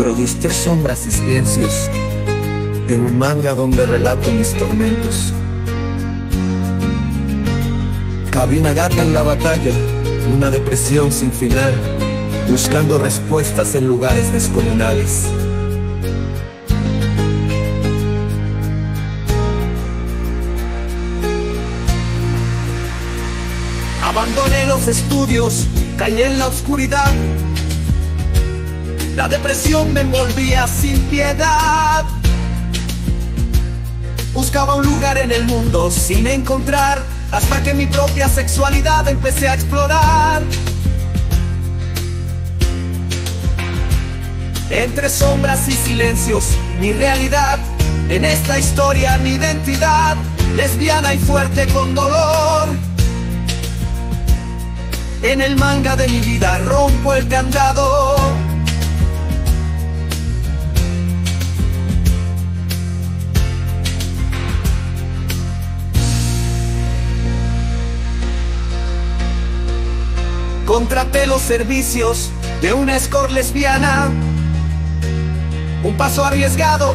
Introdiste sombras y silencios en un manga donde relato mis tormentos. Cabina gata en la batalla, una depresión sin final, buscando respuestas en lugares descomunales. Abandoné los estudios, caí en la oscuridad. La depresión me envolvía sin piedad. Buscaba un lugar en el mundo sin encontrar, hasta que mi propia sexualidad empecé a explorar. Entre sombras y silencios, mi realidad, en esta historia mi identidad, lesbiana y fuerte con dolor. En el manga de mi vida rompo el candado. Contraté los servicios de una escort lesbiana. Un paso arriesgado.